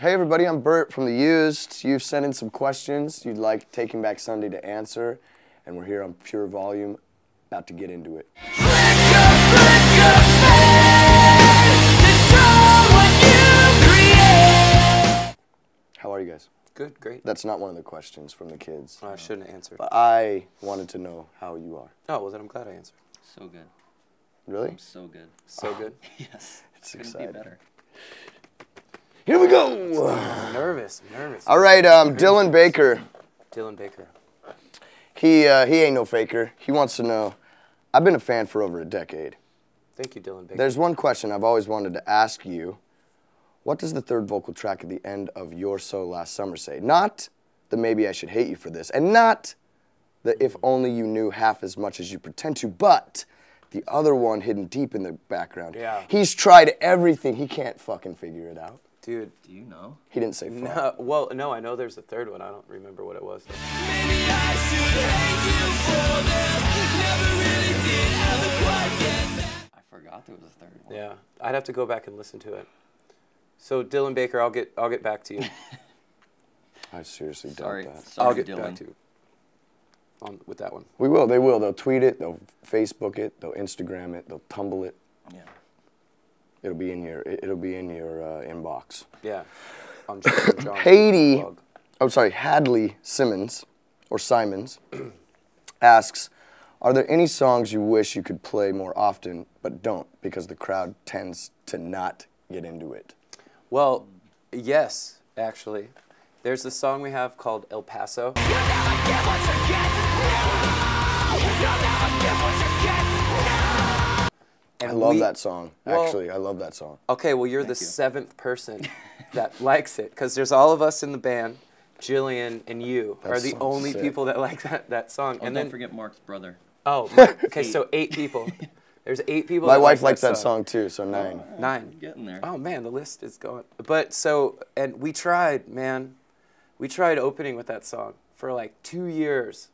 Hey everybody, I'm Bert from The Used. You've sent in some questions you'd like Taking Back Sunday to answer, and we're here on Pure Volume, about to get into it. How are you guys? Good, great. That's not one of the questions from the kids. I shouldn't answer. But I wanted to know how you are. Oh, well, then I'm glad I answered. So good. Really? I'm so good. So good. Yes. It's Couldn't exciting. be better. Here we go! I'm nervous, I'm nervous. All right, um, Dylan Baker. Dylan Baker. He, uh, he ain't no faker. He wants to know, I've been a fan for over a decade. Thank you, Dylan Baker. There's one question I've always wanted to ask you. What does the third vocal track at the end of You're So Last Summer say? Not the maybe I should hate you for this, and not the if only you knew half as much as you pretend to, but the other one hidden deep in the background. Yeah. He's tried everything. He can't fucking figure it out. Dude, Do you know? He didn't say fuck. no, well, no, I know there's a third one. I don't remember what it was. though. I forgot there was a third one. Yeah, I'd have to go back and listen to it. So Dylan Baker, I'll get I'll get back to you. I seriously doubt Sorry. that. Sorry, I'll get Dylan. back to you on with that one. We will. They will. They'll tweet it. They'll Facebook it. They'll Instagram it. They'll tumble it. Yeah. It'll be in your. It'll be in your uh, inbox. Yeah. On John, John Haiti, blog. oh sorry, Hadley Simmons, or Simons, asks, are there any songs you wish you could play more often but don't because the crowd tends to not get into it? Well, yes, actually. There's a song we have called El Paso. I love we- that song. well- Actually, I love that song. Okay, well, you're the you. seventh person that likes it because there's all of us in the band. Jillian and you That are the only sick. people that like that, that song. Oh, and don't then forget Mark's brother. oh, my- okay, so eight people. There's eight people. My that wife like likes that song too, so oh, nine. Nine. Getting there. Oh man, the list is going. But so, and we tried, man. We tried opening with that song for like two years,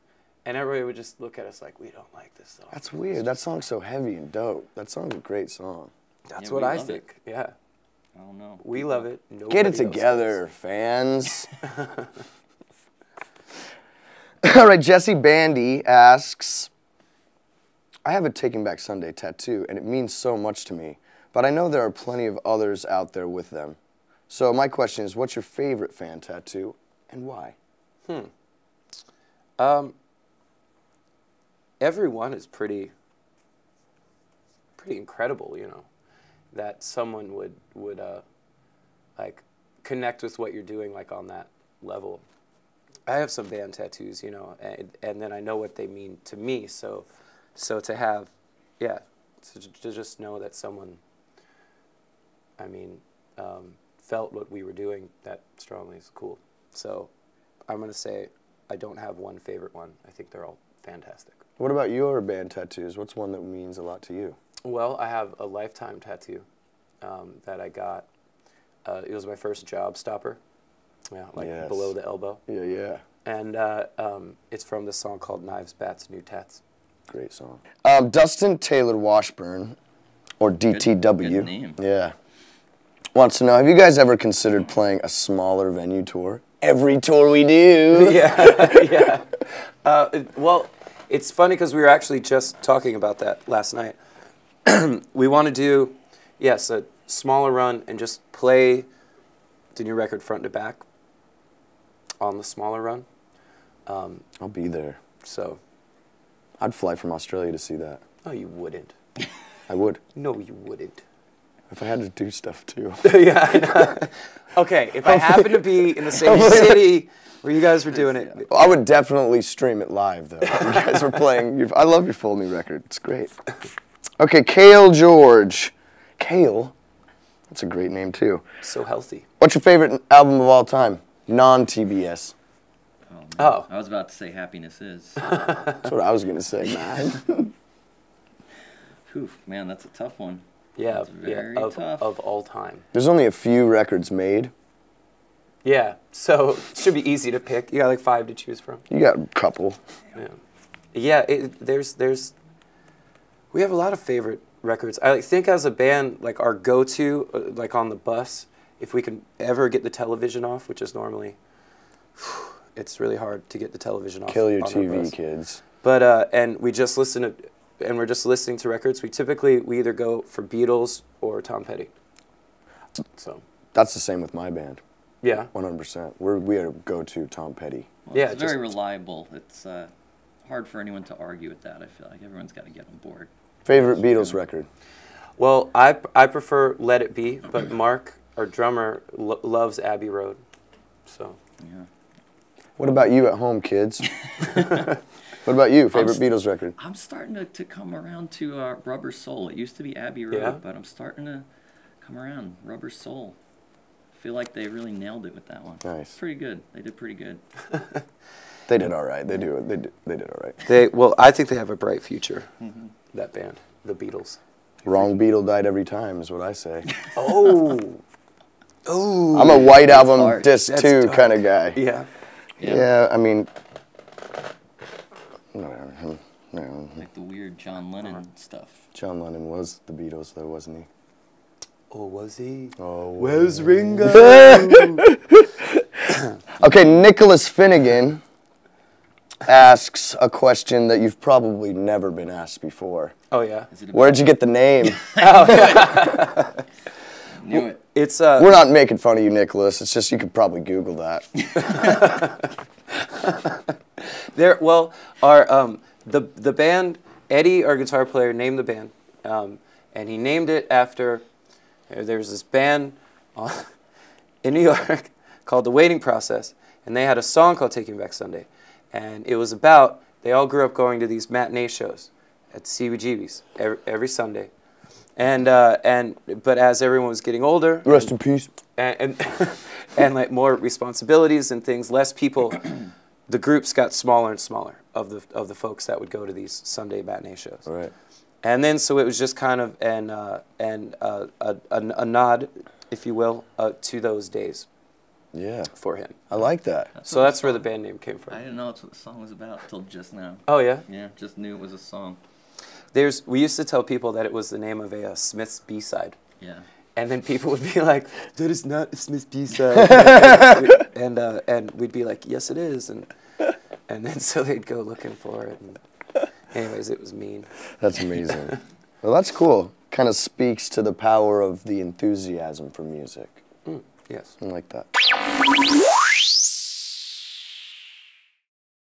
and everybody would just look at us like, we don't like this song. That's weird. That song's so heavy and dope. That song's a great song. That's Yeah, what I love it. think. Yeah, I don't know. we love it. Get it together, fans. All right, Jesse Bandy asks I have a Taking Back Sunday tattoo, and it means so much to me, but I know there are plenty of others out there with them. So, my question is what's your favorite fan tattoo and why? Hmm. Um, everyone is pretty, pretty incredible. You know, that someone would would uh, like connect with what you're doing like on that level. I have some band tattoos, you know, and, and then I know what they mean to me. So, so to have, yeah, to, to just know that someone, I mean, um, felt what we were doing that strongly is cool. So, I'm gonna say I don't have one favorite one. I think they're all fantastic. What about your band tattoos? What's one that means a lot to you? Well, I have a lifetime tattoo um, that I got. Uh, it was my first job stopper. Yeah, like Yes. below the elbow. Yeah, yeah. And uh, um, it's from the song called Knives, Bats, New Tats. Great song. Um, Dustin Taylor Washburn, or DTW. good name. Yeah. Wants to know Have you guys ever considered playing a smaller venue tour? Every tour we do. yeah, yeah. Uh, it- well, it's funny because we were actually just talking about that last night. we want to do, yes, a smaller run and just play the new record front to back on the smaller run. Um, I'll be there. So, I'd fly from Australia to see that. no, you wouldn't. I would. No, you wouldn't. If I had to do stuff too. yeah, I know. Okay, if I happen to be in the same city where you guys were doing it, I would definitely stream it live though. You guys were playing. You've, I love your full new record. It's great. Okay, Kale George. Kale? That's a great name too. so healthy. What's your favorite album of all time? Non TBS. Oh. Um, oh. I was about to say happiness is. That's what I was gonna say, man. Whew, man, that's a tough one. Yeah, That's yeah, of, tough. of all time. There's only a few records made. Yeah, so it should be easy to pick. You got like five to choose from. You got a couple. Yeah, yeah. It, there's there's we have a lot of favorite records. I like, think as a band, like our go-to, uh, like on the bus, if we can ever get the television off, which is normally, it's really hard to get the television off. Kill your TV, kids. But uh, and we just listen to, and we're just listening to records. We typically we either go for Beatles or Tom Petty. So That's the same with my band. yeah, 100%. We're, we go to Tom Petty. Well, Yeah, it's very reliable. It's uh, hard for anyone to argue with that. I feel like everyone's got to get on board. Favorite Beatles record? Well, I I prefer Let It Be, but Mark, our drummer, lo- loves Abbey Road. So Yeah. What about you at home, kids? what about you? Favorite s- Beatles record? I'm starting to, to come around to uh, Rubber Soul. It used to be Abbey Road, Yeah? but I'm starting to come around. Rubber Soul. I feel like they really nailed it with that one. Nice. Pretty good. They did pretty good. They did all right. They do. They did, they did all right. they well, I think they have a bright future. That band, the Beatles. Wrong Beatle died every time, is what I say. Oh, oh. I'm a White Album dark. disc That's two dark. kind of guy. Yeah. Yeah. I mean, no, no, Like the weird John Lennon stuff. John Lennon was the Beatles, though, wasn't he? Oh, was he? Oh, Where's Ringo? Okay, Nicholas Finnegan asks a question that you've probably never been asked before. oh yeah. Where'd you get the name? Knew it. It's uh. We're not making fun of you, Nicholas. It's just you could probably Google that. There, well, our um, the the band Eddie, our guitar player, named the band, um, and he named it after. uh, There's this band uh, in New York called The Waiting Process, and they had a song called Taking Back Sunday, and it was about they all grew up going to these matinee shows at CBGB's every, every Sunday, and uh, and but as everyone was getting older, Rest in peace. and and, and like more responsibilities and things, less people. The groups got smaller and smaller of the of the folks that would go to these Sunday matinee shows. All right. And then so it was just kind of an uh, an uh, a, a, a nod, if you will, uh, to those days Yeah, for him. I like that. So that's where the band name came from. I didn't know that's what the song was about till just now. Oh yeah. Yeah, just knew it was a song. There's we used to tell people that it was the name of a uh, Smith's B side. Yeah. And then people would be like, "That is not a Smith's B side," and uh, and we'd be like, "Yes, it is," and and then so they'd go looking for it. And anyways, it was mean. That's amazing. well, that's cool. Kind of speaks to the power of the enthusiasm for music. Yes. I like that.